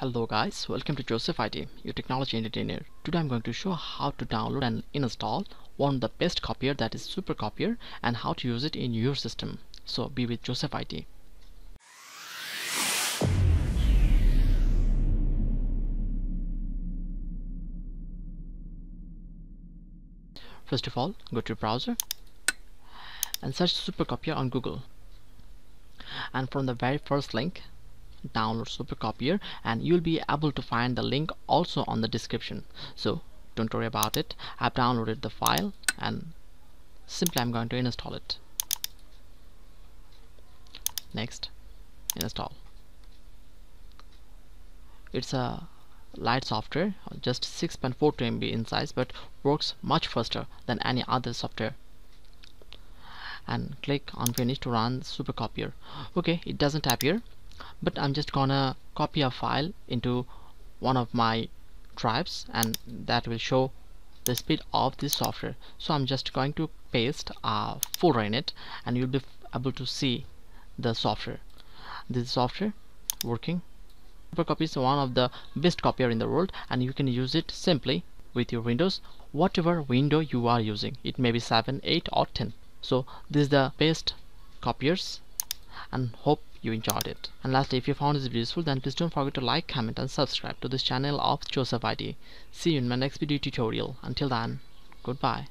Hello guys, welcome to Joseph IT, your technology entertainer. Today I'm going to show how to download and install one of the best copier that is Super Copier and how to use it in your system. So be with Joseph IT. First of all, go to your browser and search Super Copier on Google. And from the very first link, download supercopier and you'll be able to find the link also on the description. So don't worry about it. I've downloaded the file and simply I'm going to install it. Next install. It's a light software just 6.42 MB in size but works much faster than any other software. And click on finish to run supercopier okay it doesn't appear but I'm just gonna copy a file into one of my drives and that will show the speed of this software. So I'm just going to paste a folder in it and you'll be able to see the software. This software working. Supercopy is one of the best copier in the world and you can use it simply with your Windows whatever window you are using. It may be 7 8 or 10 so this is the best copiers and hope you enjoyed it. And lastly, if you found this video useful, then please don't forget to like, comment and subscribe to this channel of Joseph IT. See you in my next video tutorial. Until then, goodbye.